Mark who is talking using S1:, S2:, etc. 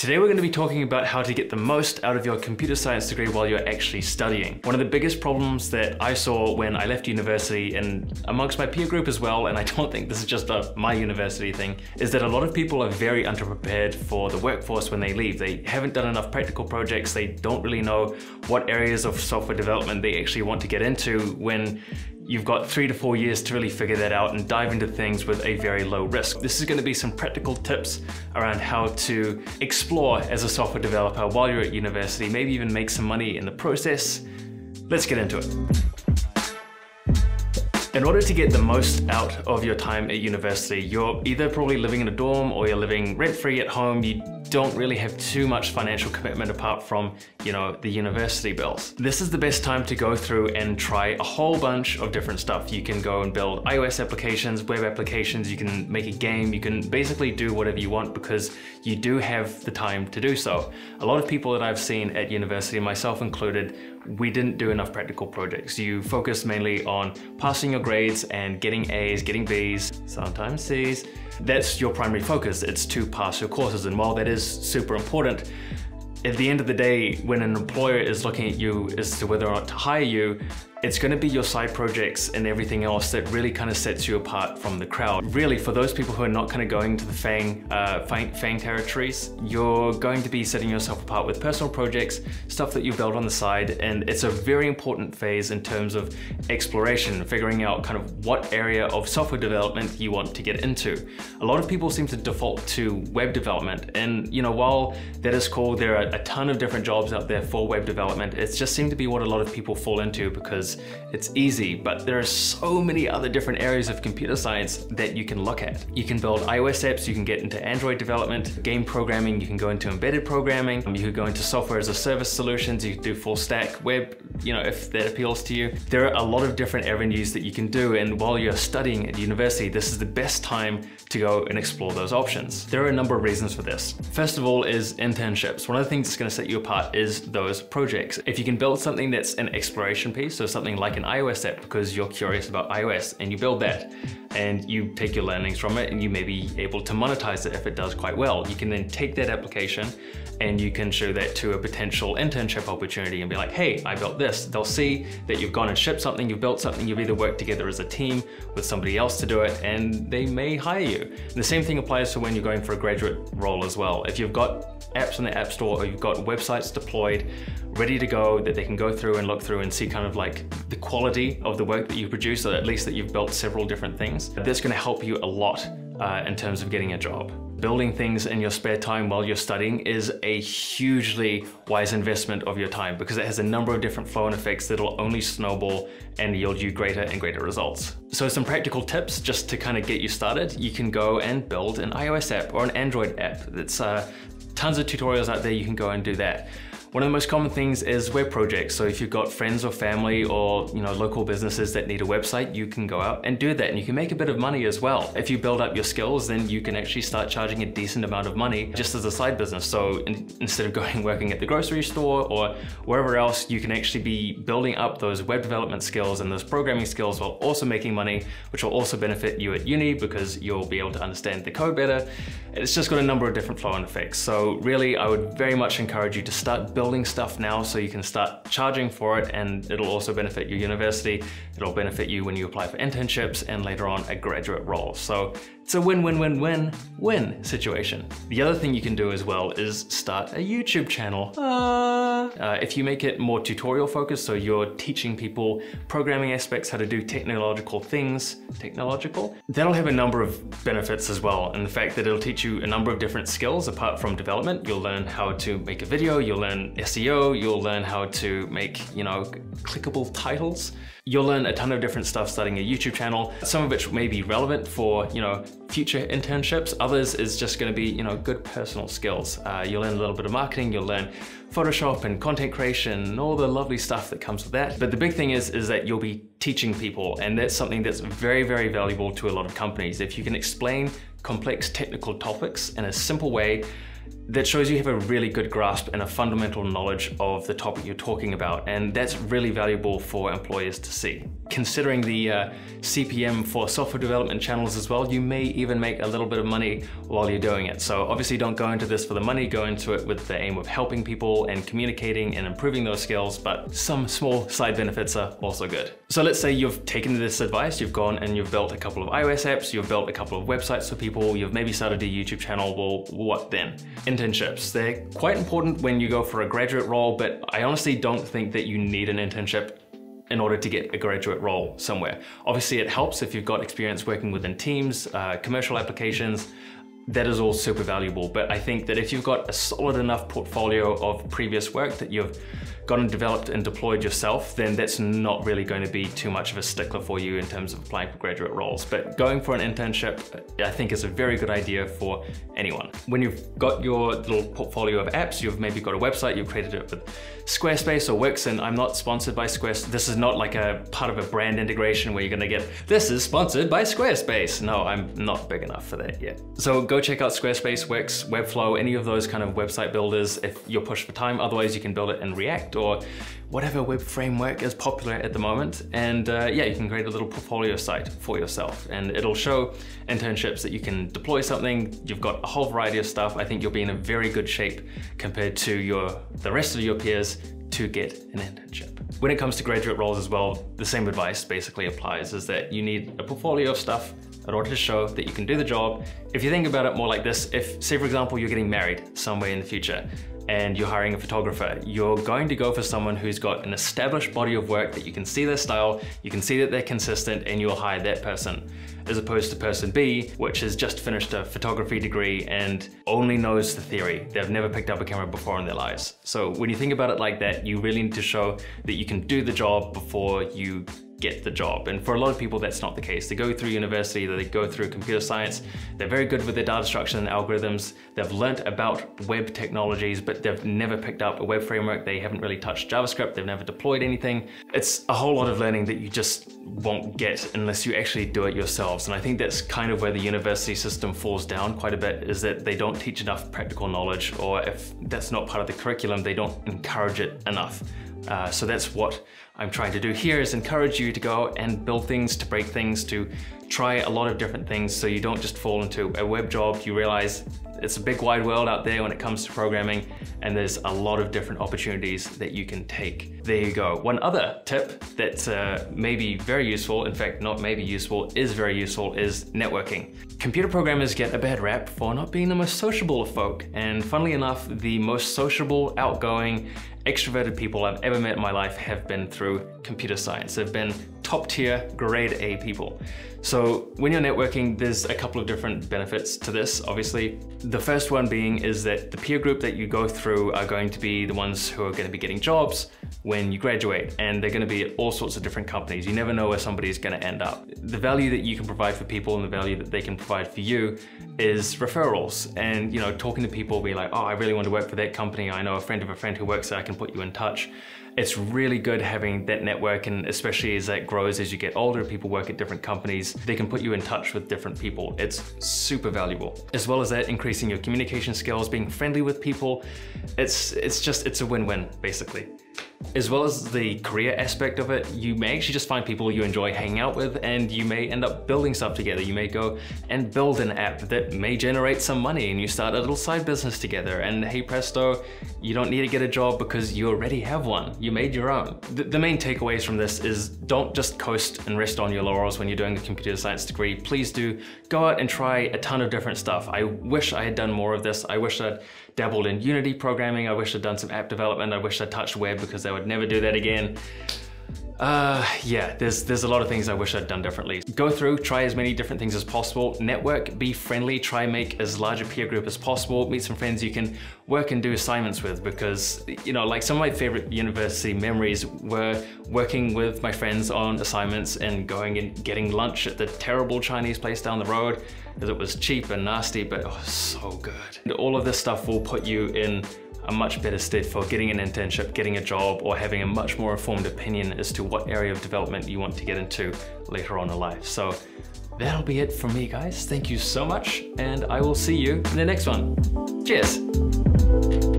S1: Today we're going to be talking about how to get the most out of your computer science degree while you're actually studying. One of the biggest problems that I saw when I left university and amongst my peer group as well, and I don't think this is just a my university thing, is that a lot of people are very underprepared for the workforce when they leave. They haven't done enough practical projects, they don't really know what areas of software development they actually want to get into when You've got three to four years to really figure that out and dive into things with a very low risk. This is gonna be some practical tips around how to explore as a software developer while you're at university, maybe even make some money in the process. Let's get into it. In order to get the most out of your time at university, you're either probably living in a dorm or you're living rent-free at home. You don't really have too much financial commitment apart from, you know, the university bills. This is the best time to go through and try a whole bunch of different stuff. You can go and build iOS applications, web applications, you can make a game, you can basically do whatever you want because you do have the time to do so. A lot of people that I've seen at university, myself included, we didn't do enough practical projects. You focused mainly on passing your grades and getting A's, getting B's, sometimes C's, that's your primary focus. It's to pass your courses. And while that is super important, at the end of the day, when an employer is looking at you as to whether or not to hire you, it's going to be your side projects and everything else that really kind of sets you apart from the crowd. Really, for those people who are not kind of going to the FANG, uh, FANG, FANG territories, you're going to be setting yourself apart with personal projects, stuff that you build on the side, and it's a very important phase in terms of exploration, figuring out kind of what area of software development you want to get into. A lot of people seem to default to web development, and you know, while that is cool, there are a ton of different jobs out there for web development. It just seemed to be what a lot of people fall into because it's easy, but there are so many other different areas of computer science that you can look at. You can build iOS apps, you can get into Android development, game programming, you can go into embedded programming, you could go into software as a service solutions, you could do full stack web, you know, if that appeals to you. There are a lot of different avenues that you can do, and while you're studying at university, this is the best time to go and explore those options. There are a number of reasons for this. First of all is internships. One of the things that's gonna set you apart is those projects. If you can build something that's an exploration piece, so something something like an iOS app because you're curious about iOS and you build that and you take your learnings from it and you may be able to monetize it if it does quite well. You can then take that application and you can show that to a potential internship opportunity and be like, hey, I built this. They'll see that you've gone and shipped something, you've built something, you've either worked together as a team with somebody else to do it, and they may hire you. And the same thing applies to when you're going for a graduate role as well. If you've got apps in the App Store or you've got websites deployed, ready to go that they can go through and look through and see kind of like the quality of the work that you produce, or at least that you've built several different things. That's gonna help you a lot uh, in terms of getting a job. Building things in your spare time while you're studying is a hugely wise investment of your time because it has a number of different flow and effects that'll only snowball and yield you greater and greater results. So some practical tips just to kind of get you started. You can go and build an iOS app or an Android app. That's uh, tons of tutorials out there. You can go and do that. One of the most common things is web projects. So if you've got friends or family or you know local businesses that need a website, you can go out and do that and you can make a bit of money as well. If you build up your skills, then you can actually start charging a decent amount of money just as a side business. So in, instead of going working at the grocery store or wherever else, you can actually be building up those web development skills and those programming skills while also making money, which will also benefit you at uni because you'll be able to understand the code better. It's just got a number of different flow and effects. So really, I would very much encourage you to start building stuff now so you can start charging for it and it'll also benefit your university. It'll benefit you when you apply for internships and later on a graduate role. So it's a win-win-win-win-win situation. The other thing you can do as well is start a YouTube channel. Uh, uh, if you make it more tutorial focused, so you're teaching people programming aspects, how to do technological things, technological, that'll have a number of benefits as well. And the fact that it'll teach you a number of different skills apart from development. You'll learn how to make a video, you'll learn SEO, you'll learn how to make, you know, clickable titles. You'll learn a ton of different stuff starting a YouTube channel, some of which may be relevant for, you know, future internships. Others is just gonna be, you know, good personal skills. Uh, you'll learn a little bit of marketing, you'll learn Photoshop and content creation and all the lovely stuff that comes with that. But the big thing is, is that you'll be teaching people and that's something that's very, very valuable to a lot of companies. If you can explain complex technical topics in a simple way that shows you have a really good grasp and a fundamental knowledge of the topic you're talking about, and that's really valuable for employers to see. Considering the uh, CPM for software development channels as well, you may even make a little bit of money while you're doing it. So obviously don't go into this for the money, go into it with the aim of helping people and communicating and improving those skills, but some small side benefits are also good. So let's say you've taken this advice, you've gone and you've built a couple of iOS apps, you've built a couple of websites for people, you've maybe started a YouTube channel, well, what then? Internships, they're quite important when you go for a graduate role, but I honestly don't think that you need an internship in order to get a graduate role somewhere. Obviously it helps if you've got experience working within teams, uh, commercial applications, that is all super valuable. But I think that if you've got a solid enough portfolio of previous work that you've and developed and deployed yourself, then that's not really going to be too much of a stickler for you in terms of applying for graduate roles. But going for an internship, I think is a very good idea for anyone. When you've got your little portfolio of apps, you've maybe got a website, you've created it with Squarespace or Wix, and I'm not sponsored by Squarespace. This is not like a part of a brand integration where you're gonna get, this is sponsored by Squarespace. No, I'm not big enough for that yet. So go check out Squarespace, Wix, Webflow, any of those kind of website builders if you're pushed for time. Otherwise, you can build it in React or whatever web framework is popular at the moment. And uh, yeah, you can create a little portfolio site for yourself and it'll show internships that you can deploy something. You've got a whole variety of stuff. I think you'll be in a very good shape compared to your the rest of your peers to get an internship. When it comes to graduate roles as well, the same advice basically applies is that you need a portfolio of stuff in order to show that you can do the job. If you think about it more like this, if say for example, you're getting married somewhere in the future and you're hiring a photographer, you're going to go for someone who's got an established body of work that you can see their style, you can see that they're consistent and you'll hire that person. As opposed to person B, which has just finished a photography degree and only knows the theory. They've never picked up a camera before in their lives. So when you think about it like that, you really need to show that you can do the job before you get the job. And for a lot of people, that's not the case. They go through university, they go through computer science, they're very good with their data structure and algorithms, they've learnt about web technologies, but they've never picked up a web framework, they haven't really touched JavaScript, they've never deployed anything. It's a whole lot of learning that you just won't get unless you actually do it yourselves. And I think that's kind of where the university system falls down quite a bit, is that they don't teach enough practical knowledge, or if that's not part of the curriculum, they don't encourage it enough. Uh, so that's what I'm trying to do here is encourage you to go and build things, to break things, to try a lot of different things so you don't just fall into a web job. You realize it's a big wide world out there when it comes to programming and there's a lot of different opportunities that you can take. There you go. One other tip that uh, may be very useful, in fact not maybe useful, is very useful, is networking. Computer programmers get a bad rap for not being the most sociable of folk and funnily enough the most sociable, outgoing, extroverted people I've ever met in my life have been through computer science. They've been top tier, grade A people. So when you're networking, there's a couple of different benefits to this, obviously. The first one being is that the peer group that you go through are going to be the ones who are going to be getting jobs when you graduate, and they're going to be at all sorts of different companies. You never know where somebody's going to end up. The value that you can provide for people and the value that they can provide for you is referrals. And, you know, talking to people, be like, oh, I really want to work for that company. I know a friend of a friend who works there, I can put you in touch it's really good having that network and especially as that grows as you get older, people work at different companies, they can put you in touch with different people. It's super valuable. As well as that, increasing your communication skills, being friendly with people, it's, it's just, it's a win-win basically. As well as the career aspect of it, you may actually just find people you enjoy hanging out with and you may end up building stuff together. You may go and build an app that may generate some money and you start a little side business together and hey presto, you don't need to get a job because you already have one. You made your own. The, the main takeaways from this is don't just coast and rest on your laurels when you're doing a computer science degree. Please do go out and try a ton of different stuff. I wish I had done more of this. I wish I'd dabbled in Unity programming. I wish I'd done some app development. I wish I'd touched web because I would never do that again. Uh, yeah, there's, there's a lot of things I wish I'd done differently. Go through, try as many different things as possible, network, be friendly, try make as large a peer group as possible, meet some friends you can work and do assignments with because, you know, like some of my favorite university memories were working with my friends on assignments and going and getting lunch at the terrible Chinese place down the road because it was cheap and nasty, but was so good. And all of this stuff will put you in a much better stead for getting an internship, getting a job, or having a much more informed opinion as to what area of development you want to get into later on in life. So that'll be it from me, guys. Thank you so much, and I will see you in the next one. Cheers.